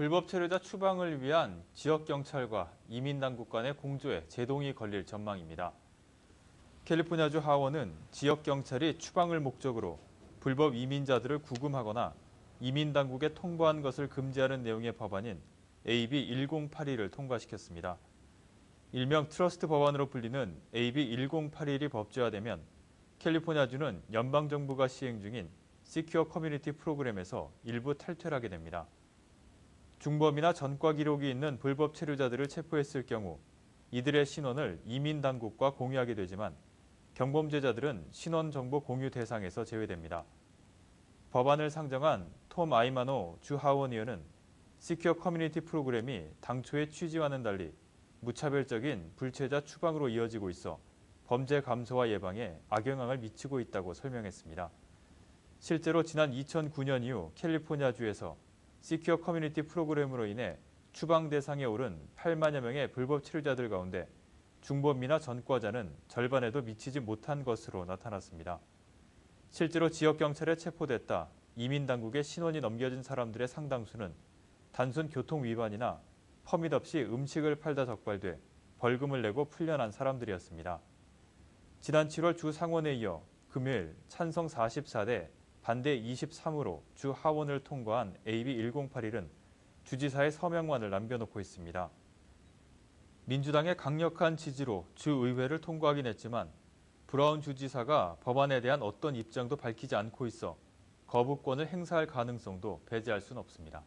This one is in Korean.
불법 체류자 추방을 위한 지역경찰과 이민당국 간의 공조에 제동이 걸릴 전망입니다. 캘리포니아주 하원은 지역경찰이 추방을 목적으로 불법 이민자들을 구금하거나 이민당국에 통보한 것을 금지하는 내용의 법안인 AB 1081을 통과시켰습니다. 일명 트러스트 법안으로 불리는 AB 1081이 법제화되면 캘리포니아주는 연방정부가 시행 중인 Secure Community 프로그램에서 일부 탈퇴하게 됩니다. 중범이나 전과 기록이 있는 불법 체류자들을 체포했을 경우 이들의 신원을 이민 당국과 공유하게 되지만 경범죄자들은 신원 정보 공유 대상에서 제외됩니다. 법안을 상정한 톰 아이마노 주 하원 의원은 Secure Community 프로그램이 당초의 취지와는 달리 무차별적인 불체자 추방으로 이어지고 있어 범죄 감소와 예방에 악영향을 미치고 있다고 설명했습니다. 실제로 지난 2009년 이후 캘리포니아주에서 시큐어 커뮤니티 프로그램으로 인해 추방 대상에 오른 8만여 명의 불법 체류자들 가운데 중범이나 전과자는 절반에도 미치지 못한 것으로 나타났습니다. 실제로 지역경찰에 체포됐다 이민당국에 신원이 넘겨진 사람들의 상당수는 단순 교통 위반이나 퍼밋 없이 음식을 팔다 적발돼 벌금을 내고 풀려난 사람들이었습니다. 지난 7월 주 상원에 이어 금요일 찬성 44대 반대 23으로 주 하원을 통과한 AB 1081은 주지사의 서명만을 남겨놓고 있습니다. 민주당의 강력한 지지로 주 의회를 통과하긴 했지만 브라운 주지사가 법안에 대한 어떤 입장도 밝히지 않고 있어 거부권을 행사할 가능성도 배제할 수는 없습니다.